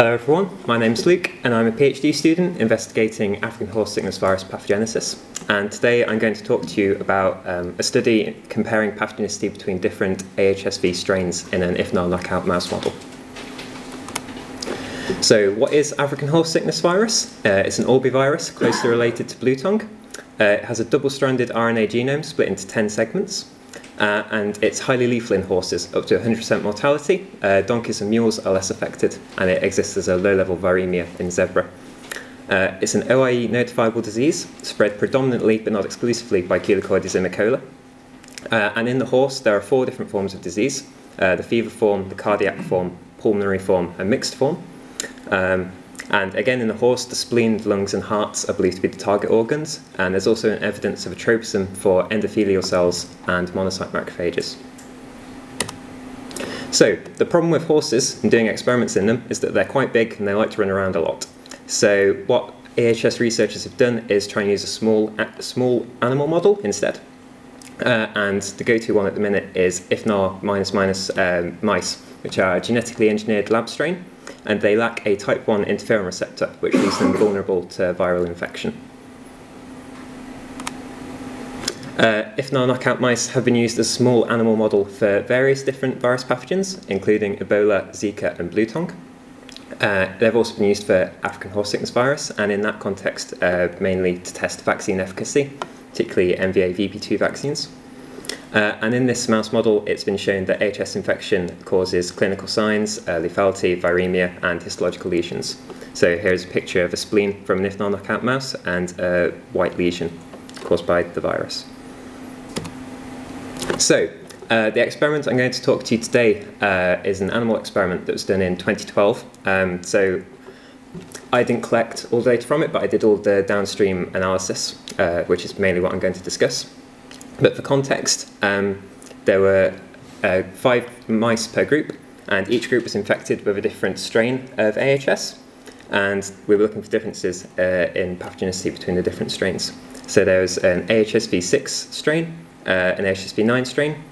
Hello everyone, my name's Luke and I'm a PhD student investigating African horse sickness virus pathogenesis. And today I'm going to talk to you about um, a study comparing pathogenicity between different AHSV strains in an IFNAR knockout mouse model. So what is African horse sickness virus? Uh, it's an orbivirus closely related to blue tongue. Uh, it has a double-stranded RNA genome split into 10 segments. Uh, and it's highly lethal in horses, up to 100% mortality. Uh, donkeys and mules are less affected, and it exists as a low-level viremia in zebra. Uh, it's an OIE notifiable disease, spread predominantly but not exclusively by Chelocoides immicola. Uh, and in the horse, there are four different forms of disease, uh, the fever form, the cardiac form, pulmonary form, and mixed form. Um, and again, in the horse, the spleen, lungs, and hearts are believed to be the target organs, and there's also evidence of a tropism for endothelial cells and monocyte macrophages. So, the problem with horses and doing experiments in them is that they're quite big and they like to run around a lot. So, what AHS researchers have done is try and use a small, a small animal model instead. Uh, and the go-to one at the minute is IFNAR minus minus um, mice, which are a genetically engineered lab strain and they lack a type 1 interferon receptor, which leaves them vulnerable to viral infection. Uh, IFNAR knockout mice have been used as a small animal model for various different virus pathogens, including Ebola, Zika, and blue tongue. Uh, they've also been used for African horse sickness virus, and in that context, uh, mainly to test vaccine efficacy, particularly MVA VP2 vaccines. Uh, and in this mouse model, it's been shown that HS infection causes clinical signs, uh, lethality, viremia, and histological lesions. So here's a picture of a spleen from an IFNAR knockout mouse and a white lesion caused by the virus. So, uh, the experiment I'm going to talk to you today uh, is an animal experiment that was done in 2012. Um, so, I didn't collect all the data from it, but I did all the downstream analysis, uh, which is mainly what I'm going to discuss. But for context, um, there were uh, five mice per group, and each group was infected with a different strain of AHS, and we were looking for differences uh, in pathogenicity between the different strains. So there was an AHSV6 strain, uh, an AHSV9 strain,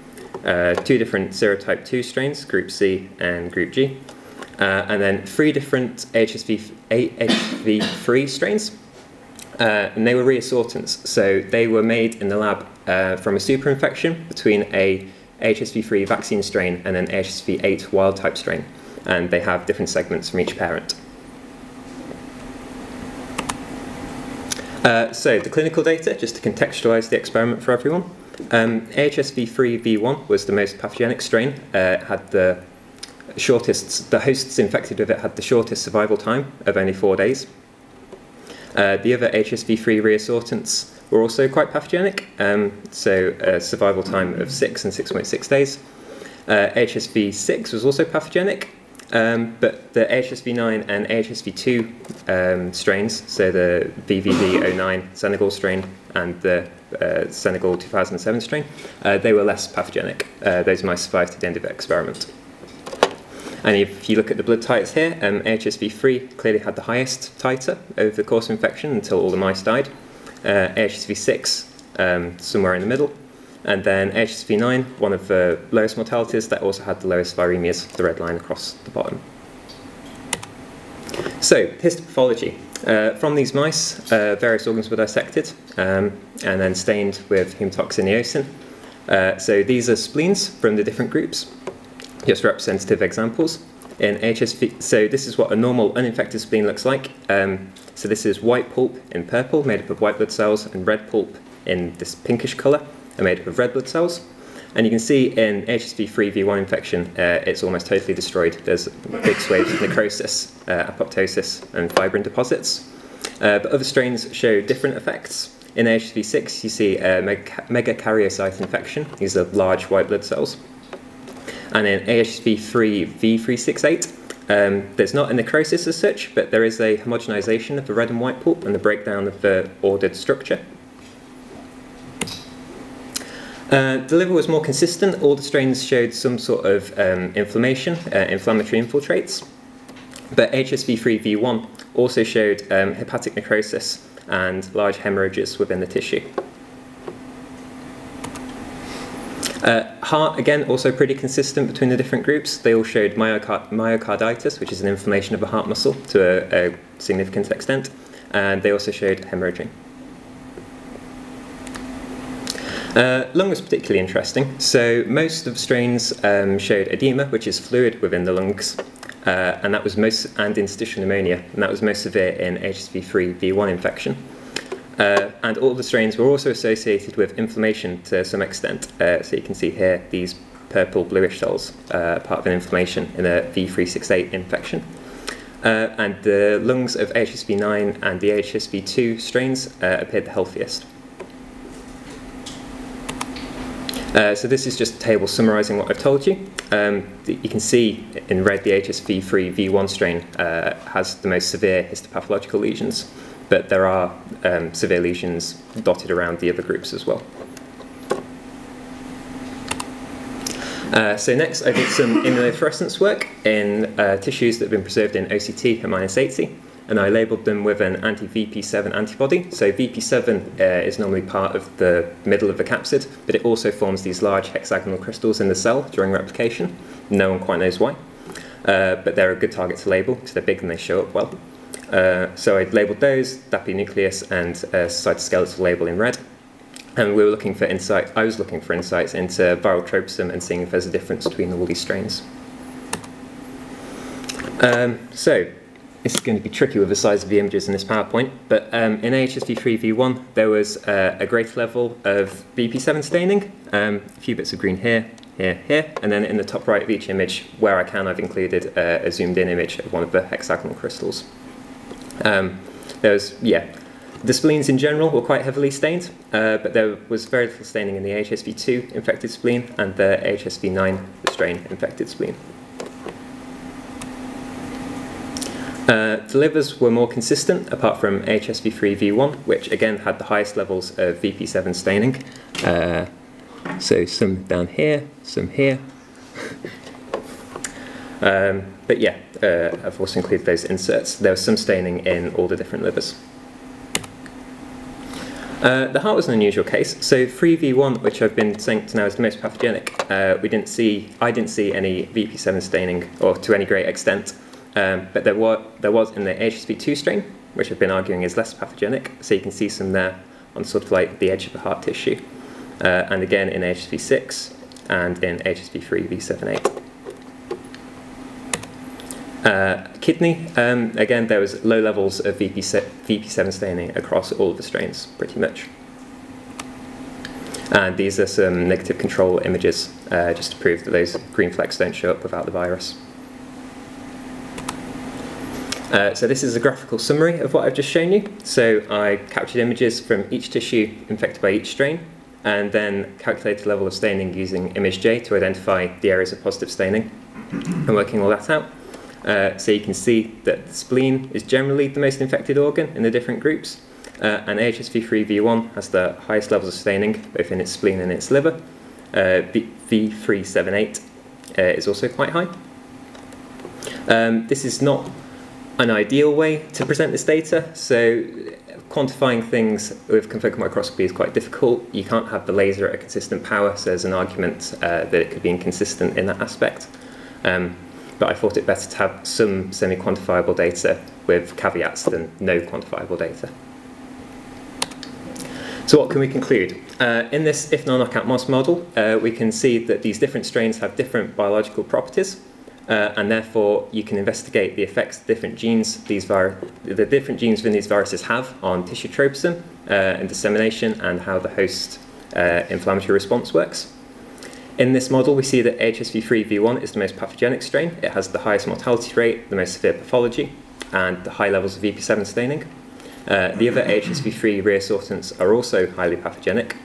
uh, two different serotype 2 strains, group C and group G, uh, and then three different AHSV, AHV3 strains, uh, and they were reassortants. So they were made in the lab uh, from a superinfection between a HSV3 vaccine strain and an HSV8 wild type strain. And they have different segments from each parent. Uh, so the clinical data, just to contextualize the experiment for everyone. Um, AHSV3 V1 was the most pathogenic strain, uh, had the shortest, the hosts infected with it had the shortest survival time of only four days. Uh, the other HSV3 reassortants were also quite pathogenic, um, so a survival time of 6 and 6.6 days. Uh, HSV6 was also pathogenic, um, but the HSV9 and HSV2 um, strains, so the VVV09 Senegal strain and the uh, Senegal 2007 strain, uh, they were less pathogenic. Uh, those mice survived to the end of the experiment. And if you look at the blood titers here, um, HSV3 clearly had the highest titer over the course of infection until all the mice died. Uh, HSV6 um, somewhere in the middle. And then HSV9, one of the lowest mortalities, that also had the lowest viremias, the red line across the bottom. So, histopathology. Uh, from these mice, uh, various organs were dissected um, and then stained with hemotoxin eosin. Uh, so these are spleens from the different groups just representative examples. In HSV, so this is what a normal uninfected spleen looks like. Um, so this is white pulp in purple, made up of white blood cells, and red pulp in this pinkish colour, are made up of red blood cells. And you can see in HSV3 V1 infection, uh, it's almost totally destroyed. There's big swathes of necrosis, uh, apoptosis, and fibrin deposits. Uh, but other strains show different effects. In HSV6, you see a megakaryocyte infection. These are large white blood cells. And in AHV3 V368, um, there's not a necrosis as such, but there is a homogenization of the red and white pulp and the breakdown of the ordered structure. Uh, the liver was more consistent. All the strains showed some sort of um, inflammation, uh, inflammatory infiltrates. But HSV3V1 also showed um, hepatic necrosis and large hemorrhages within the tissue. Uh, heart, again, also pretty consistent between the different groups. They all showed myocard myocarditis, which is an inflammation of the heart muscle to a, a significant extent, and they also showed hemorrhaging. Uh, lung was particularly interesting. So most of the strains um, showed edema, which is fluid within the lungs, uh, and that was most and interstitial pneumonia, and that was most severe in HSV3 V1 infection. Uh, and all the strains were also associated with inflammation to some extent. Uh, so you can see here these purple bluish cells, uh, part of an inflammation in a V368 infection. Uh, and the lungs of HSV9 and the HSV2 strains uh, appeared the healthiest. Uh, so this is just a table summarising what I've told you. Um, you can see in red the HSV3 V1 strain has the most severe histopathological lesions, but there are um, severe lesions dotted around the other groups as well. Uh, so next I did some immunofluorescence work in uh, tissues that have been preserved in OCT minus 80 and I labelled them with an anti-VP7 antibody. So VP7 uh, is normally part of the middle of the capsid, but it also forms these large hexagonal crystals in the cell during replication. No one quite knows why, uh, but they're a good target to label because they're big and they show up well. Uh, so I labelled those, DAPI nucleus and cytoskeletal label in red. And we were looking for insight, I was looking for insights into viral tropism and seeing if there's a difference between all these strains. Um, so is going to be tricky with the size of the images in this PowerPoint, but um, in HSV3V1 there was uh, a greater level of BP7 staining, um, a few bits of green here, here, here, and then in the top right of each image, where I can, I've included uh, a zoomed in image of one of the hexagonal crystals. Um, there was, yeah, the spleens in general were quite heavily stained, uh, but there was very little staining in the HSV2 infected spleen and the HSV9 strain infected spleen. Uh, the livers were more consistent, apart from HSV3V1, which again had the highest levels of VP7 staining. Uh, so some down here, some here. um, but yeah, uh, I've also included those inserts. There was some staining in all the different livers. Uh, the heart was an unusual case. So 3V1, which I've been saying to now is the most pathogenic, uh, we didn't see, I didn't see any VP7 staining, or to any great extent. Um, but there, were, there was in the HSV2 strain, which I've been arguing is less pathogenic, so you can see some there on sort of like the edge of the heart tissue. Uh, and again in HSV6 and in HSV3 V78. Uh, kidney, um, again, there was low levels of VP7, VP7 staining across all of the strains, pretty much. And these are some negative control images, uh, just to prove that those green flecks don't show up without the virus. Uh, so this is a graphical summary of what I've just shown you. So I captured images from each tissue infected by each strain, and then calculated the level of staining using ImageJ to identify the areas of positive staining, and working all that out. Uh, so you can see that the spleen is generally the most infected organ in the different groups, uh, and HSV3V1 has the highest levels of staining, both in its spleen and its liver. Uh, V378 uh, is also quite high. Um, this is not an ideal way to present this data. So quantifying things with confocal microscopy is quite difficult. You can't have the laser at a consistent power, so there's an argument uh, that it could be inconsistent in that aspect. Um, but I thought it better to have some semi-quantifiable data with caveats than no quantifiable data. So what can we conclude? Uh, in this if non-knockout mouse model, uh, we can see that these different strains have different biological properties uh, and therefore you can investigate the effects different genes these the different genes within these viruses have on tissue tropism uh, and dissemination and how the host uh, inflammatory response works. In this model, we see that HSV3V1 is the most pathogenic strain. It has the highest mortality rate, the most severe pathology, and the high levels of VP7 staining. Uh, the other HSV3 reassortants are also highly pathogenic,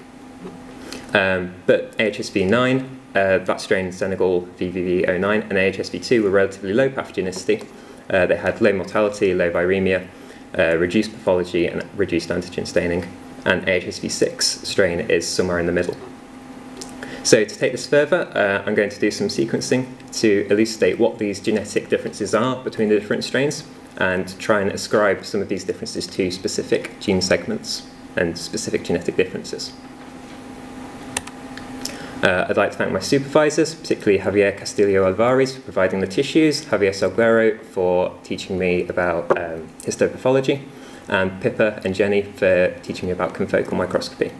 um, but HSV9 uh, that strain Senegal VVV09 and HSV2 were relatively low pathogenicity. Uh, they had low mortality, low viremia, uh, reduced pathology and reduced antigen staining, and HSV6 strain is somewhere in the middle. So to take this further, uh, I'm going to do some sequencing to elucidate what these genetic differences are between the different strains and try and ascribe some of these differences to specific gene segments and specific genetic differences. Uh, I'd like to thank my supervisors, particularly Javier Castillo Alvarez for providing the tissues, Javier Salguero for teaching me about um, histopathology, and Pippa and Jenny for teaching me about confocal microscopy.